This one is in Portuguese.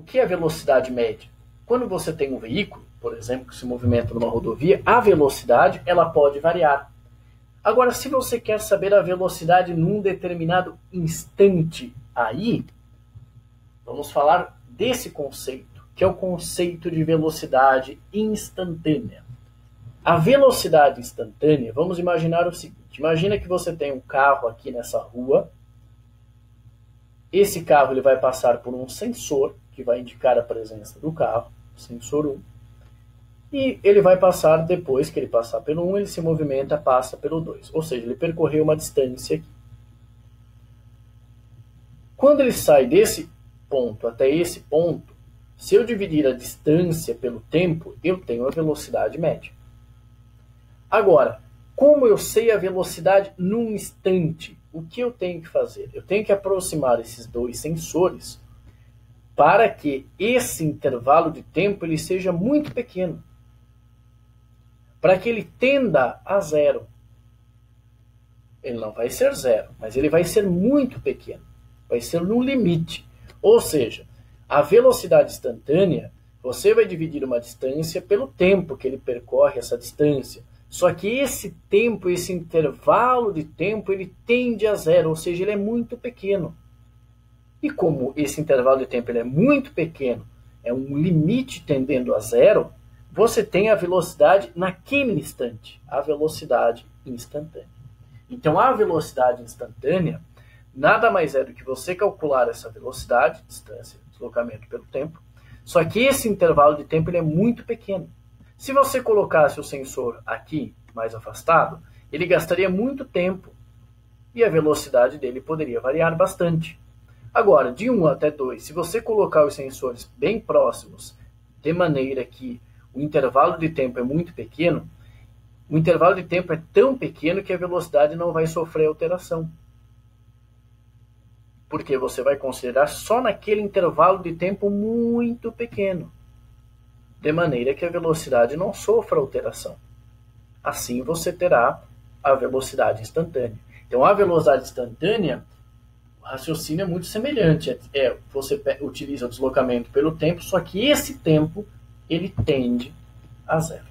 o que é velocidade média? Quando você tem um veículo, por exemplo, que se movimenta numa rodovia, a velocidade ela pode variar. Agora, se você quer saber a velocidade num determinado instante aí, vamos falar desse conceito, que é o conceito de velocidade instantânea. A velocidade instantânea, vamos imaginar o seguinte: imagina que você tem um carro aqui nessa rua. Esse carro ele vai passar por um sensor que vai indicar a presença do carro, sensor 1. E ele vai passar, depois que ele passar pelo 1, ele se movimenta, passa pelo 2. Ou seja, ele percorreu uma distância aqui. Quando ele sai desse ponto até esse ponto, se eu dividir a distância pelo tempo, eu tenho a velocidade média. Agora, como eu sei a velocidade num instante, o que eu tenho que fazer? Eu tenho que aproximar esses dois sensores para que esse intervalo de tempo ele seja muito pequeno para que ele tenda a zero. Ele não vai ser zero, mas ele vai ser muito pequeno. Vai ser no limite. Ou seja, a velocidade instantânea, você vai dividir uma distância pelo tempo que ele percorre essa distância. Só que esse tempo, esse intervalo de tempo, ele tende a zero, ou seja, ele é muito pequeno. E como esse intervalo de tempo ele é muito pequeno, é um limite tendendo a zero, você tem a velocidade naquele instante, a velocidade instantânea. Então, a velocidade instantânea nada mais é do que você calcular essa velocidade, distância, deslocamento pelo tempo, só que esse intervalo de tempo ele é muito pequeno. Se você colocasse o sensor aqui, mais afastado, ele gastaria muito tempo e a velocidade dele poderia variar bastante. Agora, de 1 até 2, se você colocar os sensores bem próximos, de maneira que o intervalo de tempo é muito pequeno, o intervalo de tempo é tão pequeno que a velocidade não vai sofrer alteração. Porque você vai considerar só naquele intervalo de tempo muito pequeno, de maneira que a velocidade não sofra alteração. Assim você terá a velocidade instantânea. Então, a velocidade instantânea, o raciocínio é muito semelhante. É, você utiliza o deslocamento pelo tempo, só que esse tempo ele tende a zero.